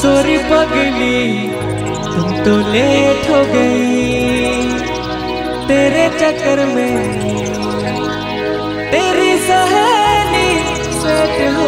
Sorry पगली तुम तो लेट हो गई। तेरे चक्कर में तेरी सहेली सेट हो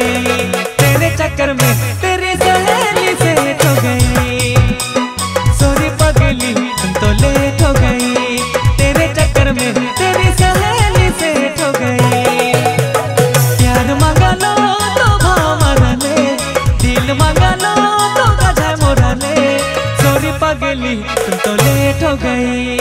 गई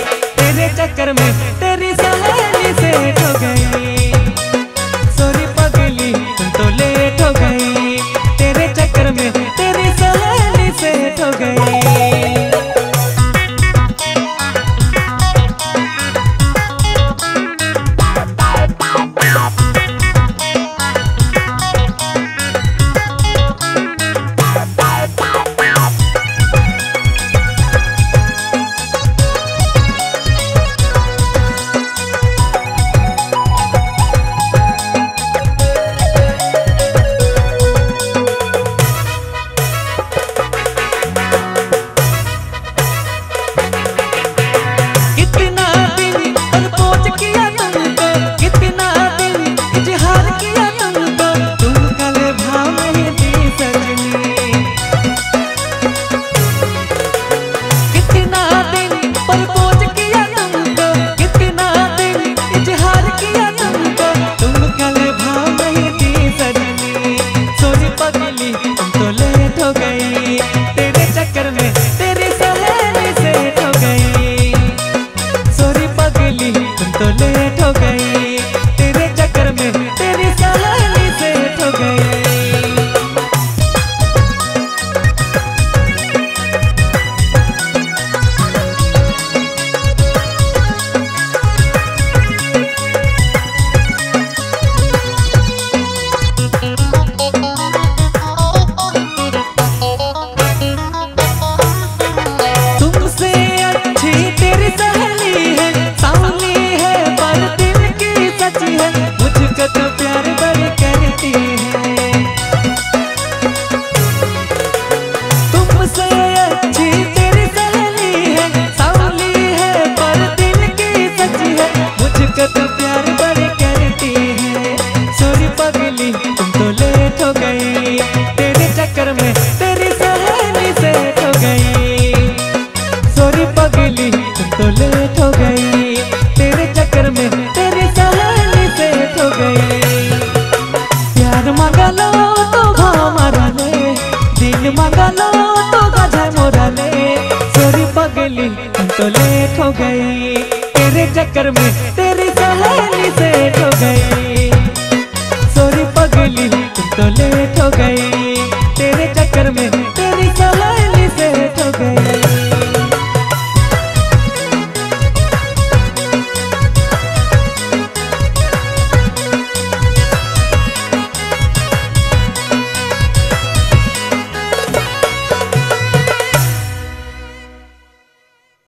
गई। तेरे चक्कर में तेरी सहेली